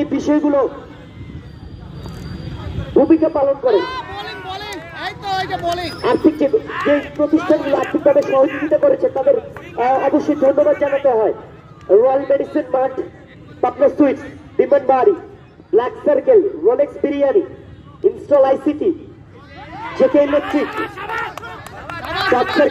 যে বিষয়গুলো ভূমিকা পালন করে। আর্থিক যে প্রতিষ্ঠানগুলো আর্থিকভাবে সহযোগিতা করেছে তাদের অবশ্যই ধন্যবাদ জানাতে হয়। Royal medicine mart Pabna sweets বিমান বাড়ি black circle Rolex biryani install ICT JK electric